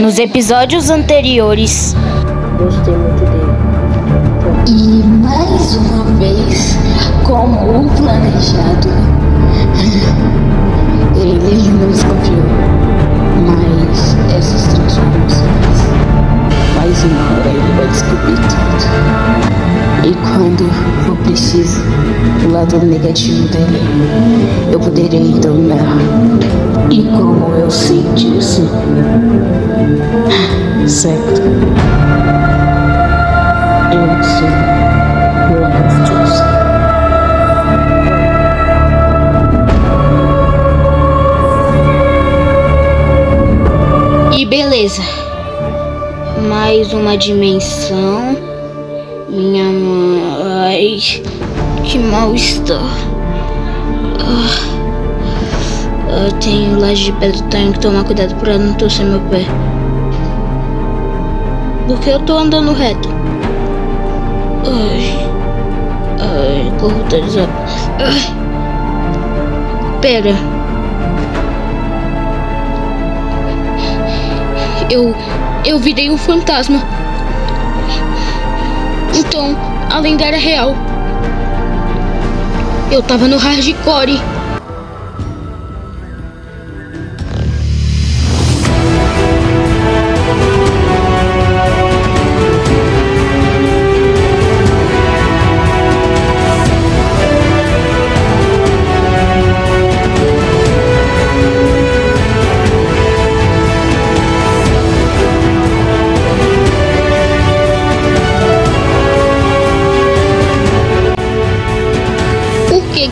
Nos episódios anteriores. Gostei muito dele. E mais uma vez, como o planejado, ele não desconfiou. Mas essas transformações, mais uma hora ele vai descobrir tudo. E quando for preciso, o lado negativo dele, eu poderei dominar. E como eu sei disso? Juice. E beleza. Mais uma dimensão. Minha mãe. Que mal-estar. Ah. Eu tenho laje de pedra, tenho que tomar cuidado pra não torcer meu pé. Porque eu tô andando reto. Ai. Ai, corro desab... Ai. Pera. Eu. Eu virei um fantasma. Então, a lenda era real. Eu tava no hardcore.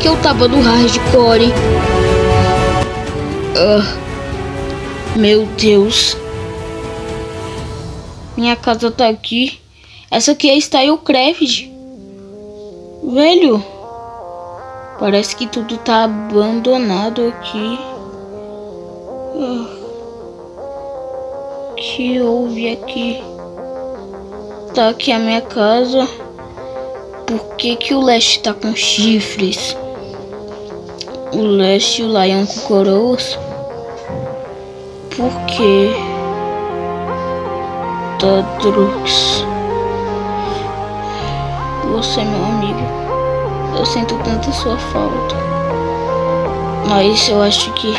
Que eu tava no hardcore? Ah, meu Deus. Minha casa tá aqui. Essa aqui é Stylecraft. Velho. Parece que tudo tá abandonado aqui. Ah, O que houve aqui? Tá aqui a minha casa. Por que, que o Leste tá com chifres? O Leste e o Lion com coroas? Por que? Tadrux. Você, meu amigo. Eu sinto tanto sua falta. Mas eu acho que.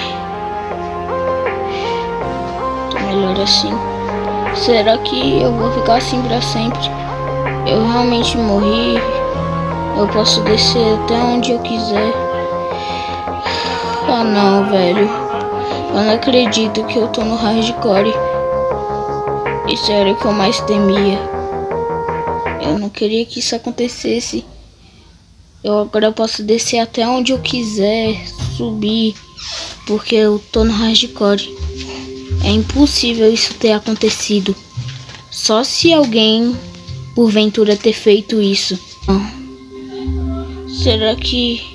Tô melhor assim. Será que eu vou ficar assim pra sempre? Eu realmente morri. Eu posso descer até onde eu quiser. Ah não, velho. Eu não acredito que eu tô no hardcore. Isso era o que eu mais temia. Eu não queria que isso acontecesse. Eu agora posso descer até onde eu quiser, subir, porque eu tô no hardcore. É impossível isso ter acontecido. Só se alguém porventura ter feito isso. Ah. Será que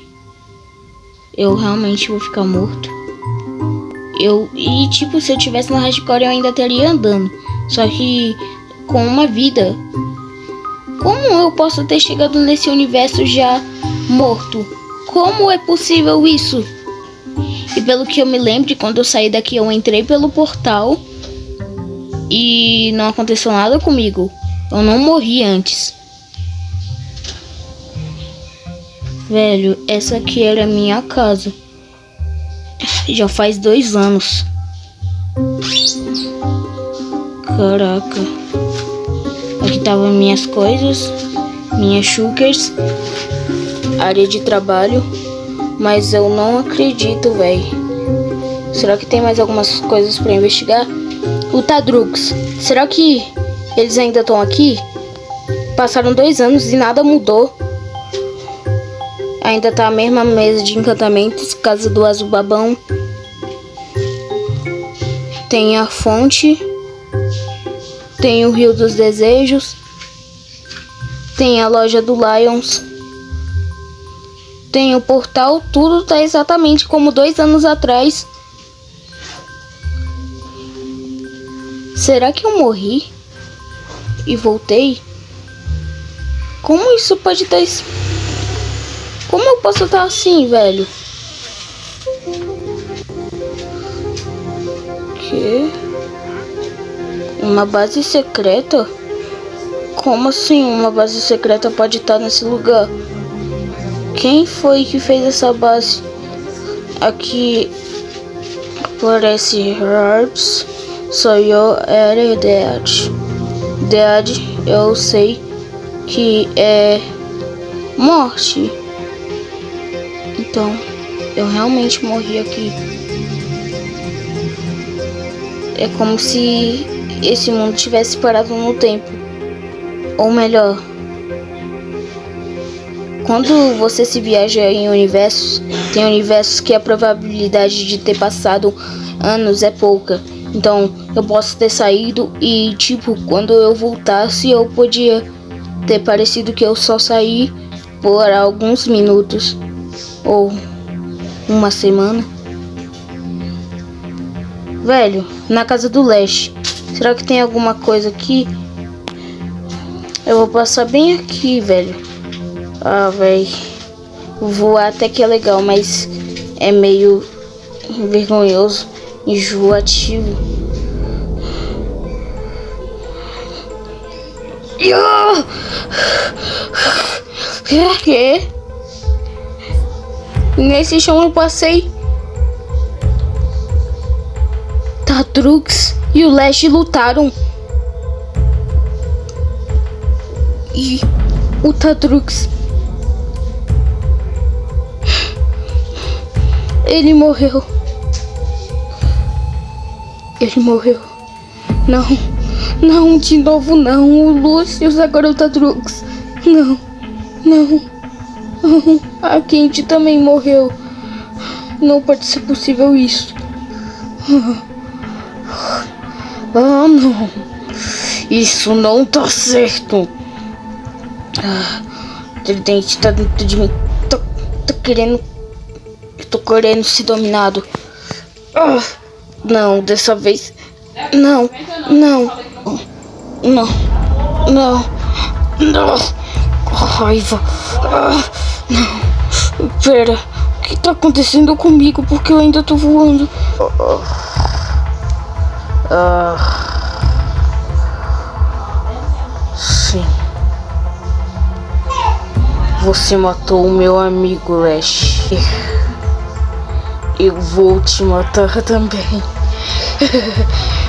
eu realmente vou ficar morto? Eu e tipo se eu tivesse no hardcore eu ainda estaria andando, só que com uma vida. Como eu posso ter chegado nesse universo já morto? Como é possível isso? E pelo que eu me lembro, quando eu saí daqui eu entrei pelo portal e não aconteceu nada comigo. Eu não morri antes. Velho, essa aqui era minha casa. Já faz dois anos. Caraca. Aqui estavam minhas coisas, minhas sugars, área de trabalho. Mas eu não acredito, velho. Será que tem mais algumas coisas para investigar? O Tadrux. Será que eles ainda estão aqui? Passaram dois anos e nada mudou. Ainda tá a mesma mesa de encantamentos, casa do azul babão. Tem a fonte. Tem o rio dos desejos. Tem a loja do Lions. Tem o portal. Tudo tá exatamente como dois anos atrás. Será que eu morri? E voltei? Como isso pode estar. Como eu posso estar assim, velho? Que? Uma base secreta? Como assim uma base secreta pode estar nesse lugar? Quem foi que fez essa base? Aqui parece Hearts. Sou eu, era Dead. Dead, eu sei que é morte. Então, eu realmente morri aqui. É como se esse mundo tivesse parado no tempo. Ou melhor, quando você se viaja em universos, tem universos que a probabilidade de ter passado anos é pouca. Então, eu posso ter saído e, tipo, quando eu voltasse, eu podia ter parecido que eu só saí por alguns minutos ou uma semana. Velho, na casa do leste, será que tem alguma coisa aqui? Eu vou passar bem aqui, velho. Ah, velho. Voar até que é legal, mas é meio vergonhoso, enjoativo. Que? Nesse chão eu passei. Tatrux e o Leste lutaram. E o Tatrux. Ele morreu. Ele morreu. Não. Não, de novo não. O Lúcio agora o Tatrux. Não. Não. A Quente também morreu. Não pode ser possível isso. Ah, não. Isso não tá certo. Ah, o tridente tá dentro de mim. Tô, tô querendo. Tô querendo ser dominado. Ah, não, dessa vez. Não, não. Não. Não. Não. Raiva. Ah, não. Pera. O que tá acontecendo comigo? Porque eu ainda tô voando. Ah. Sim. Você matou o meu amigo Lash. Eu vou te matar também.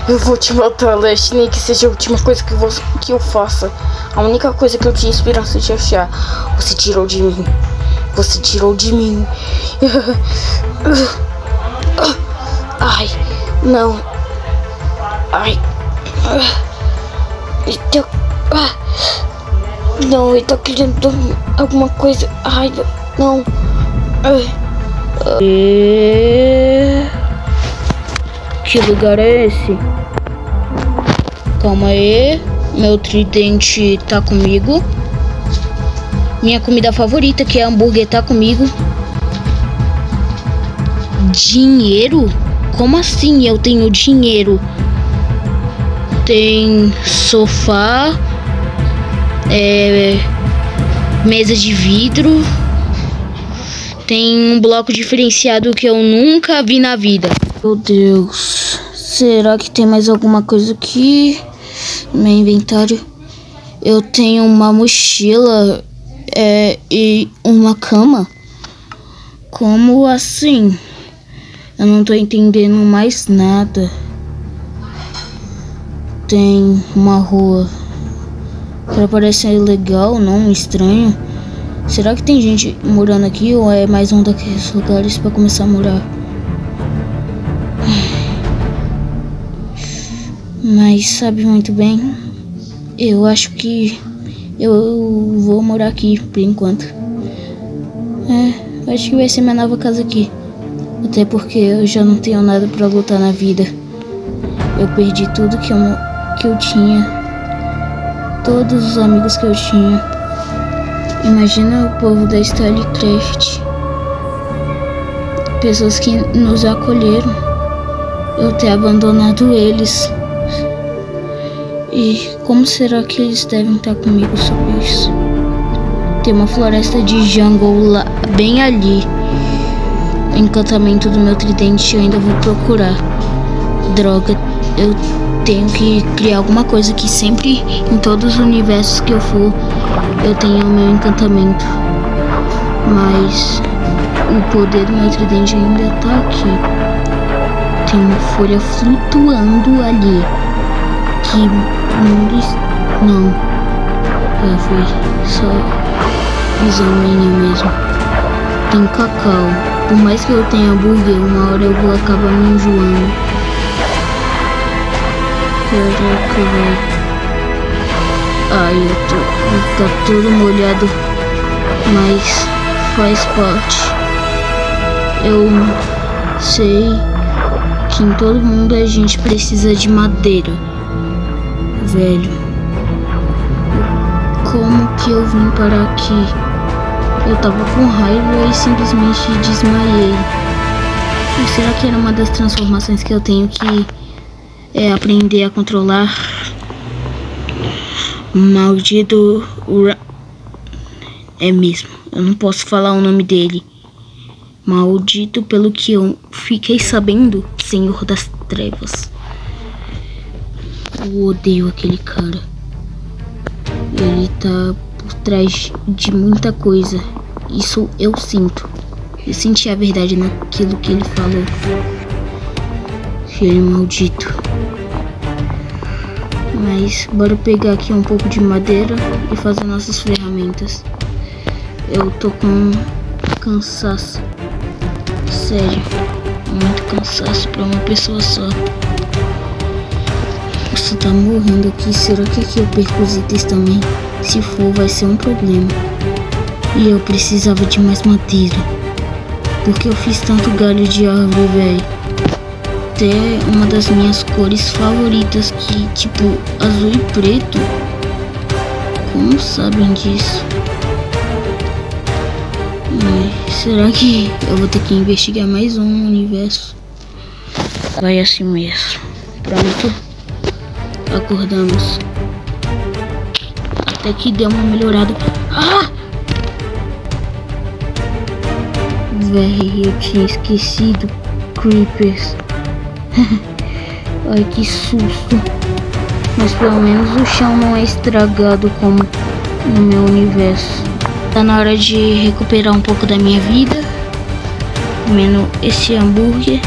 Eu vou te matar, Lash, nem que seja a última coisa que, você, que eu faça. A única coisa que eu tinha esperança de achar. Você tirou de mim. Você tirou de mim. Ai, não. Ai. Então. Não, ele tá querendo alguma coisa. Ai, não. E... Que lugar é esse? Calma aí. Meu tridente tá comigo. Minha comida favorita, que é hambúrguer, tá comigo. Dinheiro? Como assim eu tenho dinheiro? Tem sofá, é, mesa de vidro, tem um bloco diferenciado que eu nunca vi na vida. Meu Deus, será que tem mais alguma coisa aqui no meu inventário? Eu tenho uma mochila é, e uma cama. Como assim? Eu não tô entendendo mais nada. Tem uma rua para parecer legal, não estranho. Será que tem gente morando aqui ou é mais um daqueles lugares para começar a morar? Mas sabe muito bem, eu acho que eu vou morar aqui por enquanto. É, acho que vai ser minha nova casa aqui. Até porque eu já não tenho nada para lutar na vida. Eu perdi tudo que eu, que eu tinha. Todos os amigos que eu tinha. Imagina o povo da Starcraft. Pessoas que nos acolheram. Eu ter abandonado eles. E como será que eles devem estar comigo sobre isso? Tem uma floresta de jungle lá, bem ali encantamento do meu tridente eu ainda vou procurar. Droga, eu tenho que criar alguma coisa que sempre, em todos os universos que eu for, eu tenha o meu encantamento. Mas o poder do meu tridente ainda tá aqui. Tem uma folha flutuando ali. Que. Não. É, foi só visão minha mesmo. Tem cacau. Por mais que eu tenha hambúrguer, uma hora eu vou acabar me enjoando. Caraca, velho. Ai, eu tô. Tá todo molhado. Mas faz parte. Eu sei que em todo mundo a gente precisa de madeira. Velho. Como que eu vim parar aqui? Eu tava com raiva e simplesmente desmaiei. Mas será que era uma das transformações que eu tenho que é, aprender a controlar? Maldito. É mesmo. Eu não posso falar o nome dele. Maldito pelo que eu fiquei sabendo, Senhor das Trevas. Eu odeio aquele cara. Ele tá por trás de muita coisa. Isso eu sinto. Eu senti a verdade naquilo que ele falou. Filho maldito. Mas bora pegar aqui um pouco de madeira e fazer nossas ferramentas. Eu tô com cansaço. Sério, muito cansaço para uma pessoa só. Você tá morrendo aqui, será que aqui eu perco os itens também? Se for, vai ser um problema. E eu precisava de mais madeira. Porque eu fiz tanto galho de árvore, velho. Até uma das minhas cores favoritas, que tipo azul e preto. Como sabem disso? Será que eu vou ter que investigar mais um universo? Vai assim mesmo. Pronto. Acordamos. Até que deu uma melhorada. Ah! Véi, eu tinha esquecido. Creepers. Ai, que susto. Mas pelo menos o chão não é estragado como no meu universo. Tá na hora de recuperar um pouco da minha vida. Comendo esse hambúrguer.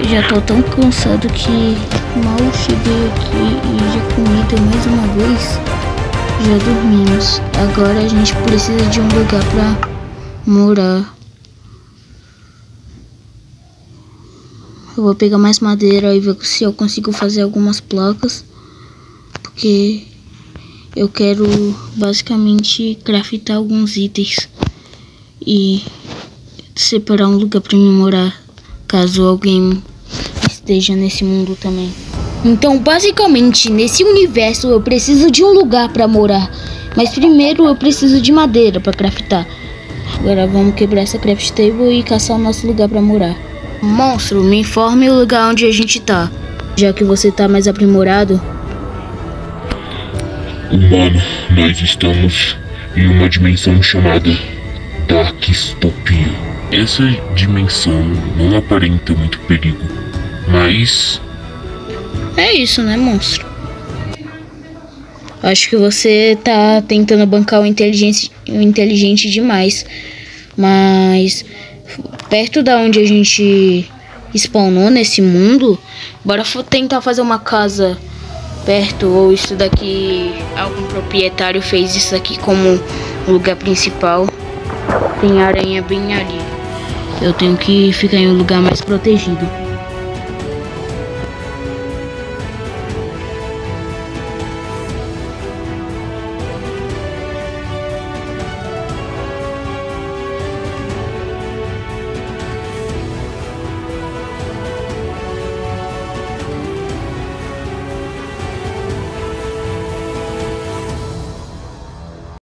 Eu já tô tão cansado que mal cheguei aqui e já comi mais uma vez. Já dormimos. Agora a gente precisa de um lugar pra morar. Eu vou pegar mais madeira e ver se eu consigo fazer algumas placas. Porque eu quero basicamente craftar alguns itens e separar um lugar para mim morar, caso alguém esteja nesse mundo também. Então, basicamente, nesse universo eu preciso de um lugar para morar, mas primeiro eu preciso de madeira para craftar. Agora vamos quebrar essa craft table e caçar o nosso lugar para morar. Monstro, me informe o lugar onde a gente tá, já que você tá mais aprimorado. Humano, nós estamos em uma dimensão chamada Darkstopia. Essa dimensão não aparenta muito perigo, mas. É isso, né, monstro? Acho que você tá tentando bancar o inteligente, o inteligente demais. Mas perto da onde a gente spawnou nesse mundo, bora tentar fazer uma casa perto ou isso daqui algum proprietário fez isso aqui como lugar principal. Tem aranha bem ali. Eu tenho que ficar em um lugar mais protegido.